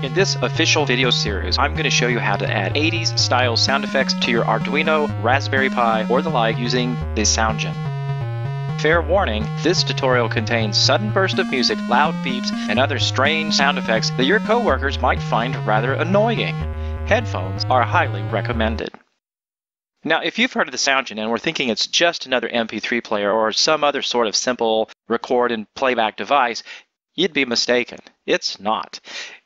In this official video series, I'm going to show you how to add 80s style sound effects to your Arduino, Raspberry Pi, or the like using the Soundgin. Fair warning, this tutorial contains sudden bursts of music, loud beeps, and other strange sound effects that your coworkers might find rather annoying. Headphones are highly recommended. Now, if you've heard of the Soundgin and were thinking it's just another MP3 player or some other sort of simple record and playback device, you'd be mistaken. It's not.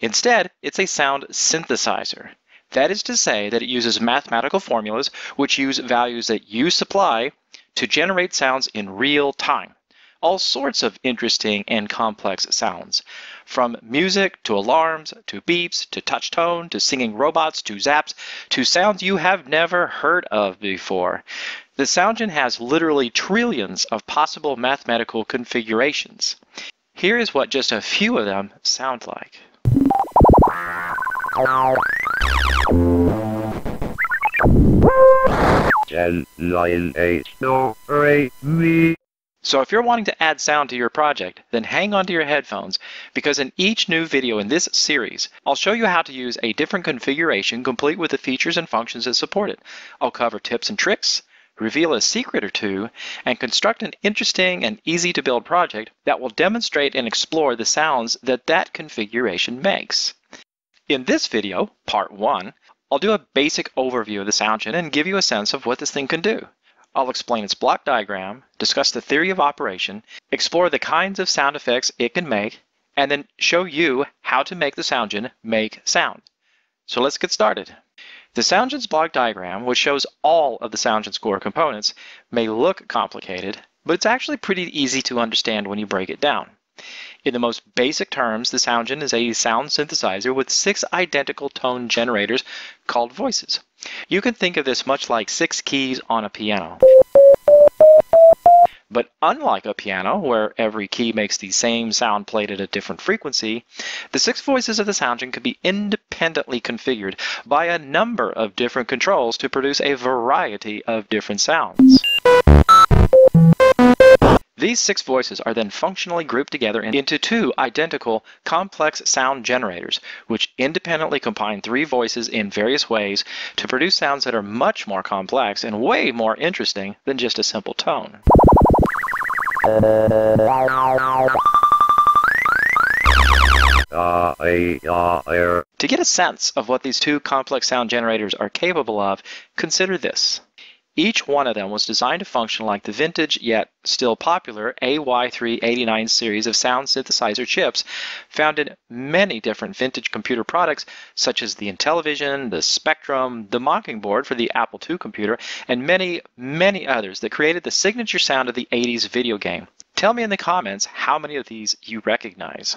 Instead, it's a sound synthesizer. That is to say that it uses mathematical formulas which use values that you supply to generate sounds in real time. All sorts of interesting and complex sounds. From music to alarms to beeps to touch tone to singing robots to zaps to sounds you have never heard of before. The Soundgin has literally trillions of possible mathematical configurations. Here is what just a few of them sound like. Ten, nine, eight, no. So if you're wanting to add sound to your project, then hang on to your headphones because in each new video in this series, I'll show you how to use a different configuration complete with the features and functions that support it. I'll cover tips and tricks, reveal a secret or two, and construct an interesting and easy to build project that will demonstrate and explore the sounds that that configuration makes. In this video, part one, I'll do a basic overview of the Soundgin and give you a sense of what this thing can do. I'll explain its block diagram, discuss the theory of operation, explore the kinds of sound effects it can make, and then show you how to make the Soundgin make sound. So let's get started. The Soundgin's block diagram, which shows all of the Soundgin's core components, may look complicated, but it's actually pretty easy to understand when you break it down. In the most basic terms, the Soundgin is a sound synthesizer with six identical tone generators called voices. You can think of this much like six keys on a piano. But unlike a piano, where every key makes the same sound played at a different frequency, the six voices of the Soundgin can be independently configured by a number of different controls to produce a variety of different sounds. These six voices are then functionally grouped together into two identical complex sound generators, which independently combine three voices in various ways to produce sounds that are much more complex and way more interesting than just a simple tone. A, ah, er. To get a sense of what these two complex sound generators are capable of, consider this. Each one of them was designed to function like the vintage yet still popular AY389 series of sound synthesizer chips found in many different vintage computer products such as the Intellivision, the Spectrum, the Mockingboard for the Apple II computer, and many, many others that created the signature sound of the 80s video game. Tell me in the comments how many of these you recognize.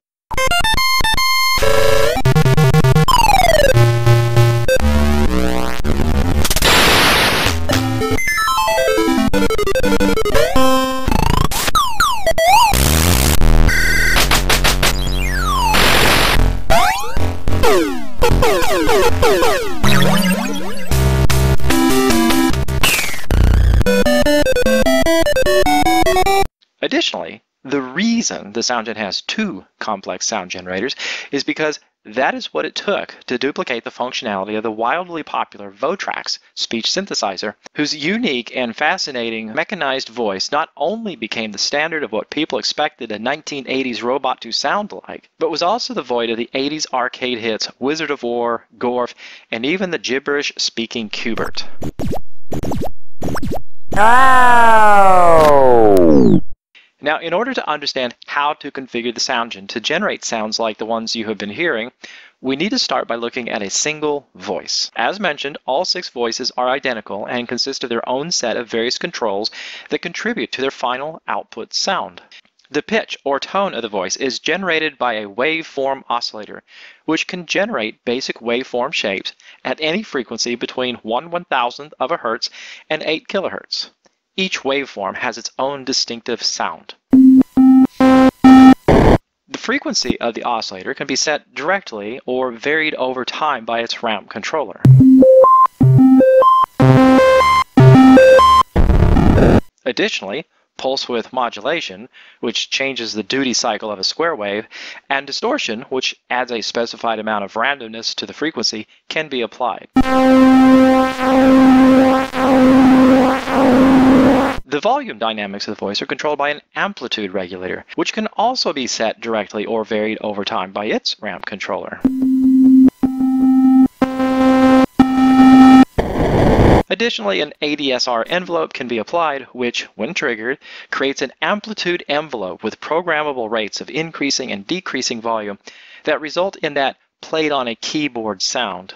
Reason the Soundgin has two complex sound generators is because that is what it took to duplicate the functionality of the wildly popular Votrax speech synthesizer, whose unique and fascinating mechanized voice not only became the standard of what people expected a 1980s robot to sound like, but was also the void of the 80s arcade hits Wizard of Wor, Gorf, and even the gibberish speaking Q*bert. Oh! Now, in order to understand how to configure the Soundgin to generate sounds like the ones you have been hearing, we need to start by looking at a single voice. As mentioned, all six voices are identical and consist of their own set of various controls that contribute to their final output sound. The pitch or tone of the voice is generated by a waveform oscillator, which can generate basic waveform shapes at any frequency between 1 1000th of a hertz and 8 kilohertz. Each waveform has its own distinctive sound. The frequency of the oscillator can be set directly or varied over time by its ramp controller. Additionally, pulse width modulation, which changes the duty cycle of a square wave, and distortion, which adds a specified amount of randomness to the frequency, can be applied. The volume dynamics of the voice are controlled by an amplitude regulator, which can also be set directly or varied over time by its ramp controller. Additionally, an ADSR envelope can be applied, which, when triggered, creates an amplitude envelope with programmable rates of increasing and decreasing volume that result in that played on a keyboard sound.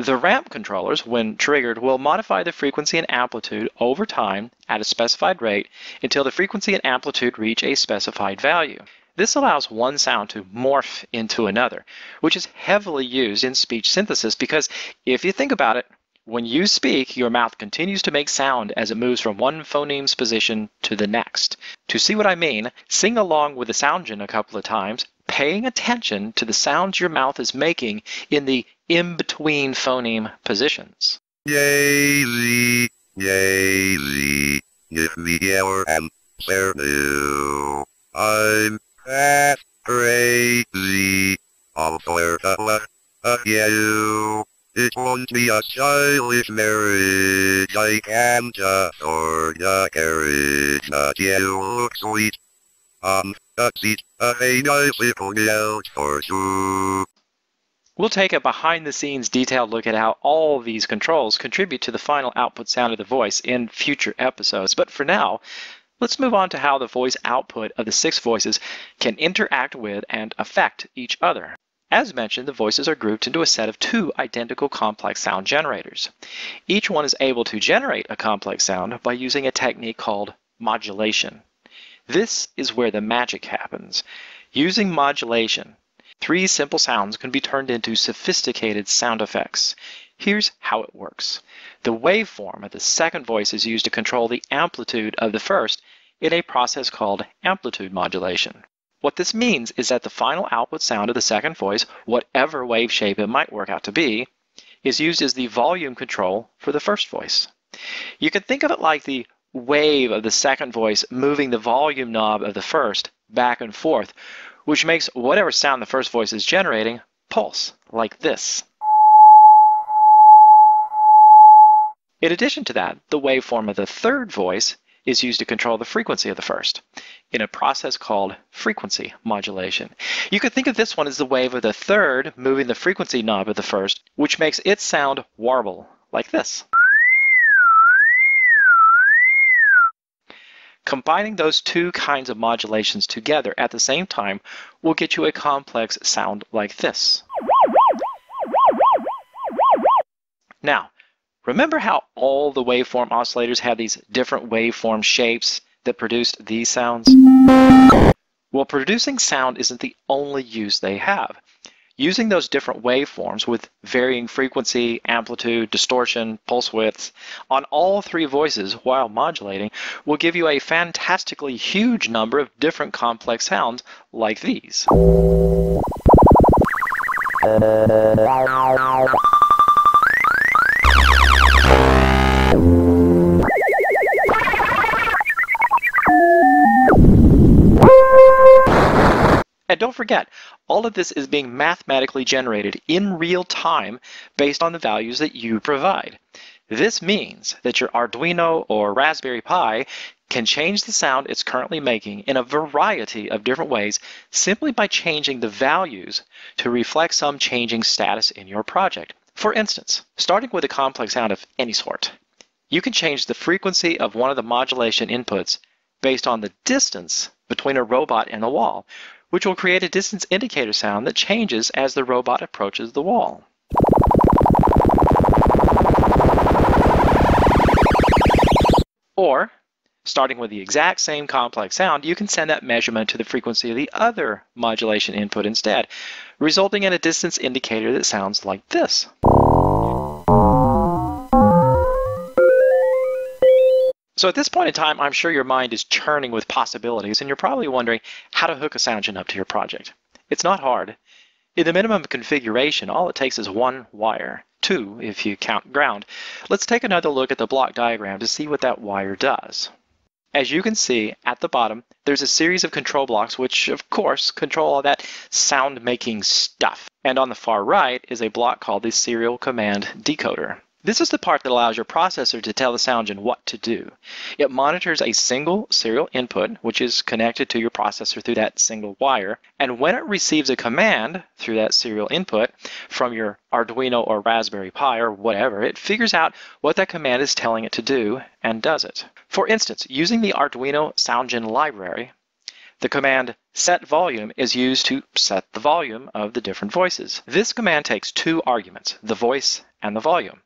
The ramp controllers, when triggered, will modify the frequency and amplitude over time at a specified rate until the frequency and amplitude reach a specified value. This allows one sound to morph into another, which is heavily used in speech synthesis because if you think about it, when you speak, your mouth continues to make sound as it moves from one phoneme's position to the next. To see what I mean, sing along with the Soundgin a couple of times, paying attention to the sounds your mouth is making in the in-between phoneme positions. Yay, yay. I'm crazy, of you. It won't be a childish marriage, I can but you look sweet. Um, out for. We'll take a behind-the-scenes detailed look at how all these controls contribute to the final output sound of the voice in future episodes. But for now, let's move on to how the voice output of the six voices can interact with and affect each other. As mentioned, the voices are grouped into a set of two identical complex sound generators. Each one is able to generate a complex sound by using a technique called modulation. This is where the magic happens. Using modulation, Three simple sounds can be turned into sophisticated sound effects. Here's how it works. The waveform of the second voice is used to control the amplitude of the first in a process called amplitude modulation. What this means is that the final output sound of the second voice, whatever wave shape it might work out to be, is used as the volume control for the first voice. You can think of it like the wave of the second voice moving the volume knob of the first back and forth, which makes whatever sound the first voice is generating pulse, like this. In addition to that, the waveform of the third voice is used to control the frequency of the first in a process called frequency modulation. You could think of this one as the wave of the third moving the frequency knob of the first, which makes its sound warble, like this. Combining those two kinds of modulations together at the same time will get you a complex sound like this. Now, remember how all the waveform oscillators have these different waveform shapes that produced these sounds? Well, producing sound isn't the only use they have. Using those different waveforms with varying frequency, amplitude, distortion, pulse widths on all three voices while modulating will give you a fantastically huge number of different complex sounds like these. Don't forget, all of this is being mathematically generated in real time based on the values that you provide. This means that your Arduino or Raspberry Pi can change the sound it's currently making in a variety of different ways simply by changing the values to reflect some changing status in your project. For instance, starting with a complex sound of any sort, you can change the frequency of one of the modulation inputs based on the distance between a robot and the wall, which will create a distance indicator sound that changes as the robot approaches the wall. Or, starting with the exact same complex sound, you can send that measurement to the frequency of the other modulation input instead, resulting in a distance indicator that sounds like this. So at this point in time, I'm sure your mind is churning with possibilities, and you're probably wondering how to hook a Soundgin up to your project. It's not hard. In the minimum configuration, all it takes is one wire, two if you count ground. Let's take another look at the block diagram to see what that wire does. As you can see at the bottom, there's a series of control blocks which, of course, control all that sound making stuff. And on the far right is a block called the serial command decoder. This is the part that allows your processor to tell the Soundgin what to do. It monitors a single serial input, which is connected to your processor through that single wire, and when it receives a command through that serial input from your Arduino or Raspberry Pi or whatever, it figures out what that command is telling it to do and does it. For instance, using the Arduino Soundgin library, the command set volume is used to set the volume of the different voices. This command takes two arguments, the voice and the volume.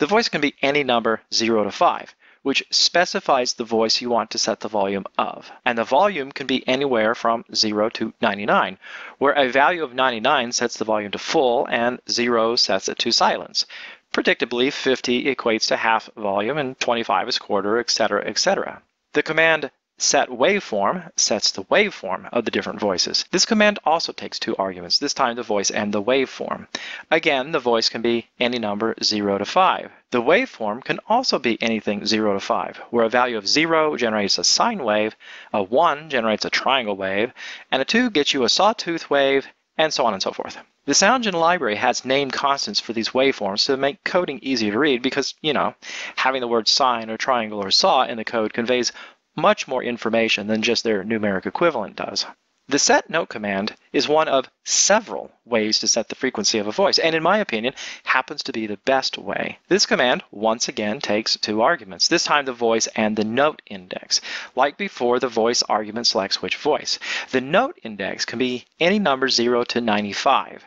The voice can be any number 0 to 5, which specifies the voice you want to set the volume of. And the volume can be anywhere from 0 to 99, where a value of 99 sets the volume to full and 0 sets it to silence. Predictably, 50 equates to half volume and 25 is quarter, etc., etc. The command set waveform sets the waveform of the different voices. This command also takes two arguments, this time the voice and the waveform. Again, the voice can be any number 0 to 5. The waveform can also be anything 0 to 5, where a value of 0 generates a sine wave, a 1 generates a triangle wave, and a 2 gets you a sawtooth wave, and so on and so forth. The Soundgin library has name constants for these waveforms to make coding easy to read because, you know, having the word sine or triangle or saw in the code conveys much more information than just their numeric equivalent does. The set note command is one of several ways to set the frequency of a voice, and in my opinion, happens to be the best way. This command, once again, takes two arguments, this time the voice and the note index. Like before, the voice argument selects which voice. The note index can be any number 0 to 95.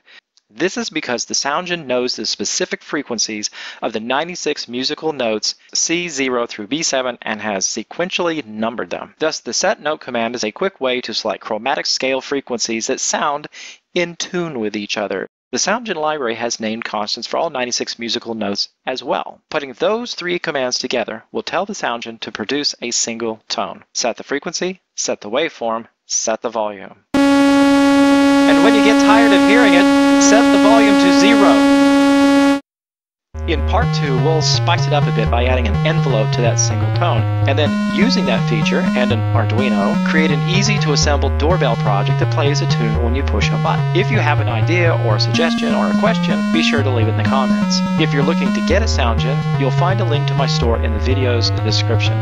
This is because the Soundgin knows the specific frequencies of the 96 musical notes C0 through B7 and has sequentially numbered them. Thus, the set note command is a quick way to select chromatic scale frequencies that sound in tune with each other. The Soundgin library has named constants for all 96 musical notes as well. Putting those three commands together will tell the Soundgin to produce a single tone. Set the frequency, set the waveform, set the volume. And when you get tired of hearing it, set the volume to zero. In part two, we'll spice it up a bit by adding an envelope to that single tone, and then using that feature and an Arduino, create an easy to assemble doorbell project that plays a tune when you push a button. If you have an idea or a suggestion or a question, be sure to leave it in the comments. If you're looking to get a Soundgin, you'll find a link to my store in the video's description.